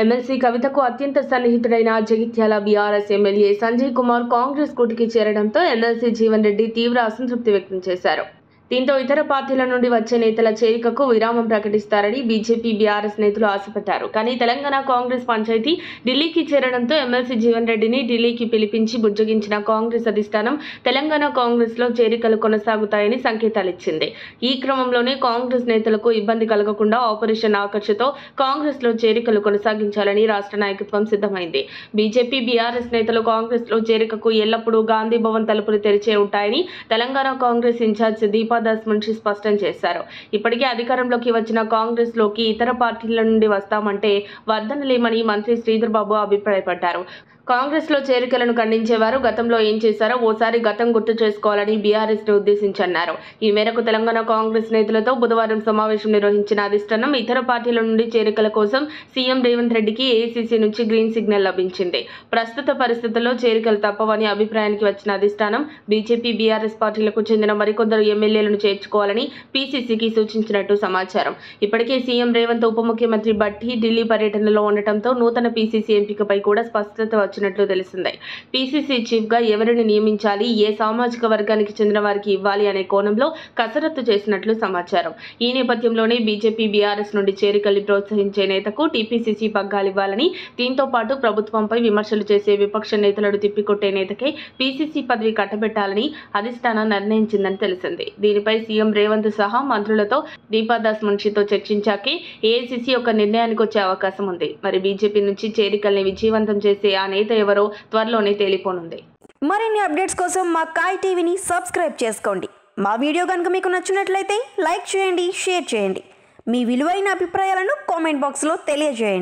MLC కవితకు అత్యంత సన్నిహితుడైన Jagtial BRS MLA Sanjay Kumar Congress కూటికి చేరడంతో ఎమ్మెల్సీ జీవన్ రెడ్డి తీవ్ర అసంతృప్తి వ్యక్తం చేశారు. దీంతో ఇతర పార్టీల నుండి వచ్చే నేతల చేరికకు విరామం ప్రకటిస్తారని బీజేపీ బీఆర్ఎస్ నేతలు ఆశపడ్డారు. కానీ తెలంగాణ కాంగ్రెస్ పంచాయతీ ఢిల్లీకి చేరడంతో ఎమ్మెల్సీ జీవన్ రెడ్డిని ఢిల్లీకి పిలిపించి బుజ్జగించిన కాంగ్రెస్ అధిష్టానం తెలంగాణ కాంగ్రెస్లో చేరికలు కొనసాగుతాయని సంకేతాలు ఇచ్చింది ఈ క్రమంలోనే కాంగ్రెస్ నేతలకు ఇబ్బంది కలగకుండా ఆపరేషన్ ఆకర్షతో కాంగ్రెస్లో చేరికలు కొనసాగించాలని రాష్ట్ర నాయకత్వం సిద్ధమైంది. బీజేపీ బీఆర్ఎస్ నేతలు కాంగ్రెస్లో చేరికకు ఎల్లప్పుడూ గాంధీ భవన్ తలుపులు తెరిచే ఉంటాయని తెలంగాణ కాంగ్రెస్ ఇన్ఛార్జ్ దాస్ మున్షి స్పష్టం చేశారు. ఇప్పటికే అధికారంలోకి వచ్చిన కాంగ్రెస్లోకి ఇతర పార్టీల నుండి వస్తామంటే వద్దనలేమని మంత్రి శ్రీధర్ బాబు అభిప్రాయపడ్డారు. కాంగ్రెస్లో చేరికలను ఖండించేవారు గతంలో ఏం చేశారో ఓసారి గతం గుర్తు చేసుకోవాలని బీఆర్ఎస్ని ఉద్దేశించి అన్నారు ఈ మేరకు తెలంగాణ కాంగ్రెస్ నేతలతో బుధవారం సమావేశం నిర్వహించిన అధిష్టానం ఇతర పార్టీల నుండి చేరికల కోసం సీఎం రేవంత్ రెడ్డికి ఏసీసీ నుంచి గ్రీన్ సిగ్నల్ లభించింది. ప్రస్తుత పరిస్థితుల్లో చేరికలు తప్పవని అభిప్రాయానికి వచ్చిన అధిష్టానం బీజేపీ బీఆర్ఎస్ పార్టీలకు చెందిన మరికొందరు సభ్యులను చేర్చుకోవాలని పీసీసీకి సూచించినట్టు సమాచారం. ఇప్పటికే సీఎం రేవంత్ ఉప ముఖ్యమంత్రి భట్టి ఢిల్లీ పర్యటనలో ఉండటంతో నూతన పీసీసీ ఎంపికపై కూడా స్పష్టత వచ్చినట్లు తెలిసింది. పీసీసీ చీఫ్గా ఎవరిని నియమించాలి ఏ సామాజిక వర్గానికి చెందిన వారికి ఇవ్వాలి అనే కోణంలో కసరత్తు చేసినట్లు సమాచారం. ఈ నేపథ్యంలోనే బీజేపీ బీఆర్ఎస్ నుండి చేరికల్ని ప్రోత్సహించే నేతకు టీపీసీసీ పగ్గాలివ్వాలని దీంతో పాటు ప్రభుత్వంపై విమర్శలు చేసే విపక్ష నేతలను తిప్పికొట్టే నేతకే పీసీసీ పదవి కట్టబెట్టాలని అధిష్టానం నిర్ణయించిందని తెలిసింది. దీనిపై సీఎం రేవంత్ సహా మంత్రులతో దీపాదాస్ మున్షితో చర్చించాకే ఏఐసీసీ ఒక నిర్ణయానికి వచ్చే అవకాశం ఉంది. మరి బీజేపీ నుంచి చేరికల్ని విజయవంతం చేసే ఆ నేత ఎవరో త్వరలోనే తేలిపోనుంది. మరిన్ని అప్డేట్స్ కోసం మా కాయ్ టీవీని సబ్స్క్రైబ్ చేసుకోండి. మా వీడియో కనుక మీకు నచ్చినట్లయితే లైక్ చేయండి షేర్ చేయండి. మీ విలువైన అభిప్రాయాలను కామెంట్ బాక్స్లో తెలియజేయండి.